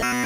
Bye.